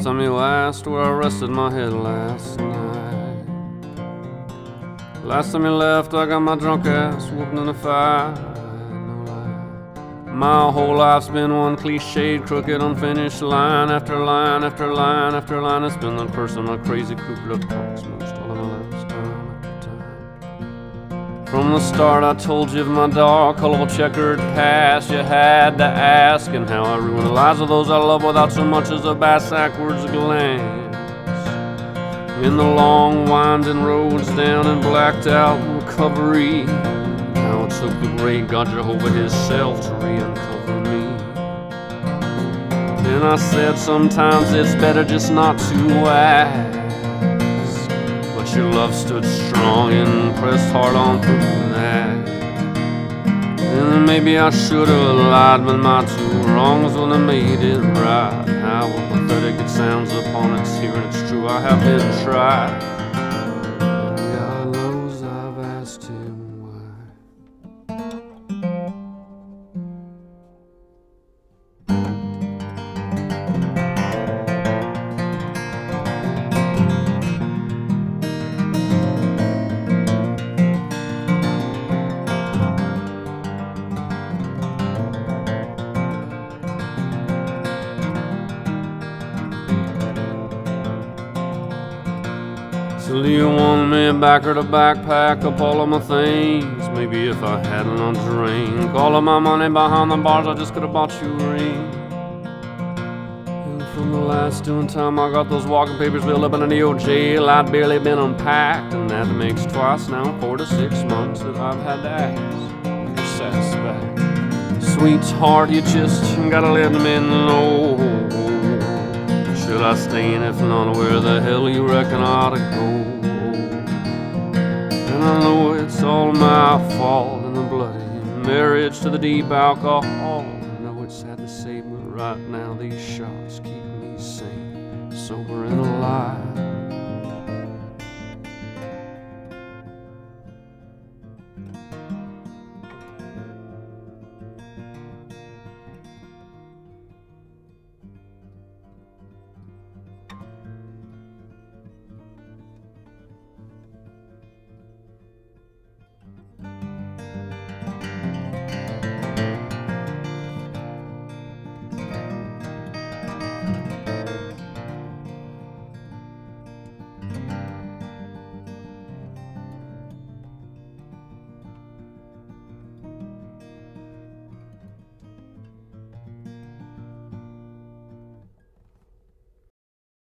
last time you asked where I rested my head last night. Last time you left, I got my drunk ass whooping in a fight. My whole life's been one cliched, crooked, unfinished line after line after line after line. It's been the person my crazy Ku Klux punks most all of my life. From the start, I told you of my dark, colorful, checkered past. You had to ask, and how I ruined the lives of those I love without so much as a backwards glance. In the long, winding roads down in blacked out recovery. Now it took the great God Jehovah Himself to re-uncover me. And I said sometimes it's better just not to ask. But your love stood strong and pressed hard on through that. And maybe I should have lied, but my two wrongs would have made it right. How pathetic it sounds upon its hearing, it's true, I have been tried. Do you want me back or to backpack up all of my things? Maybe if I hadn't a drink, all of my money behind the bars, I just could have bought you a ring. And from the last doing time, I got those walking papers filled up in an old jail. I'd barely been unpacked, and that makes twice now, four to six months that I've had to ask. You're satisfied. Sweetheart, you just gotta let me know. I stay in if not, where the hell you reckon I ought to go? And I know it's all my fault in the bloody marriage to the deep alcohol. I know it's sad to say, but right now these shots keep me sane, sober and alive.